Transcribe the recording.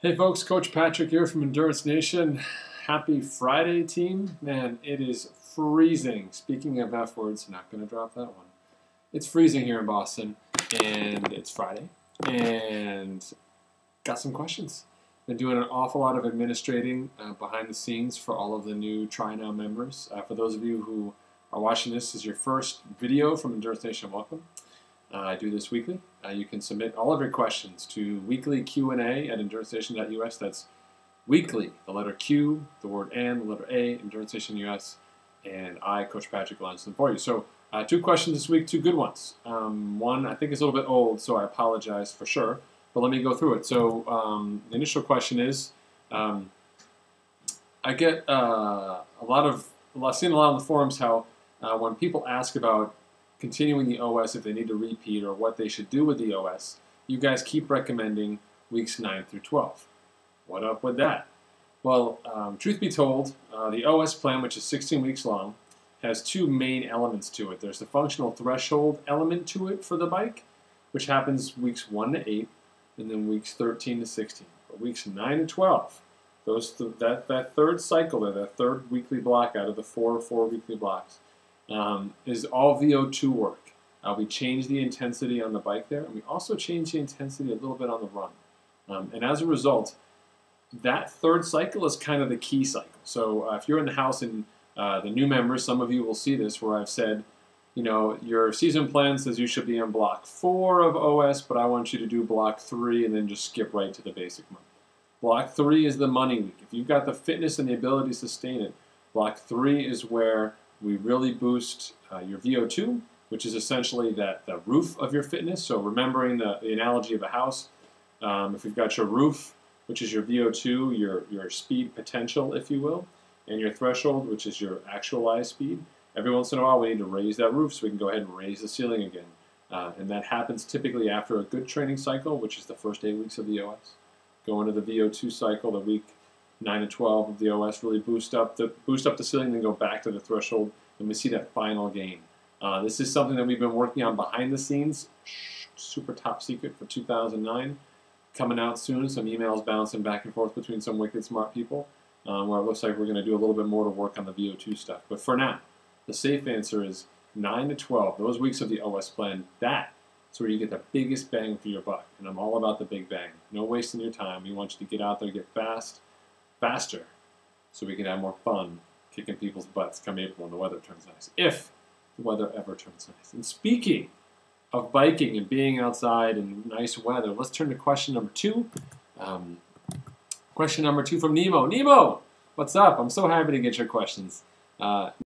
Hey folks, Coach Patrick here from Endurance Nation. Happy Friday, team. Man, it is freezing. Speaking of F words, not going to drop that one. It's freezing here in Boston, and it's Friday, and got some questions. Been doing an awful lot of administrating uh, behind the scenes for all of the new Try Now members. Uh, for those of you who are watching this is your first video from Endurance Nation, welcome. I do this weekly. Uh, you can submit all of your questions to weekly Q&A at endurancenation.us. That's weekly, the letter Q, the word N, the letter A, Endurance Nation US, and I, Coach Patrick, will answer them for you. So uh, two questions this week, two good ones. Um, one I think is a little bit old, so I apologize for sure, but let me go through it. So um, the initial question is, um, I get uh, a lot of, I've seen a lot on the forums how uh, when people ask about continuing the OS if they need to repeat or what they should do with the OS, you guys keep recommending weeks 9 through 12. What up with that? Well, um, truth be told, uh, the OS plan, which is 16 weeks long, has two main elements to it. There's the functional threshold element to it for the bike, which happens weeks 1 to 8, and then weeks 13 to 16. But weeks 9 to 12, those th that, that third cycle there, that third weekly block out of the four four weekly blocks, um, is all VO2 work. Uh, we change the intensity on the bike there, and we also change the intensity a little bit on the run. Um, and as a result, that third cycle is kind of the key cycle. So uh, if you're in the house and uh, the new members, some of you will see this where I've said, you know, your season plan says you should be in block four of OS, but I want you to do block three and then just skip right to the basic month. Block three is the money week. If you've got the fitness and the ability to sustain it, block three is where we really boost uh, your VO2, which is essentially that the roof of your fitness. So remembering the, the analogy of a house, um, if you've got your roof, which is your VO2, your, your speed potential, if you will, and your threshold, which is your actualized speed, every once in a while we need to raise that roof so we can go ahead and raise the ceiling again. Uh, and that happens typically after a good training cycle, which is the first eight weeks of the OS. Go into the VO2 cycle, the week 9 to 12 of the OS really boost up the boost up the ceiling, then go back to the threshold, and we see that final gain. Uh, this is something that we've been working on behind the scenes, super top secret for 2009. Coming out soon, some emails bouncing back and forth between some wicked smart people, um, where it looks like we're going to do a little bit more to work on the VO2 stuff. But for now, the safe answer is 9 to 12, those weeks of the OS plan, that is where you get the biggest bang for your buck. And I'm all about the big bang. No wasting your time. We want you to get out there, get fast, faster so we can have more fun kicking people's butts come April when the weather turns nice. If the weather ever turns nice. And speaking of biking and being outside in nice weather, let's turn to question number two. Um, question number two from Nemo. Nemo, what's up? I'm so happy to get your questions. Uh,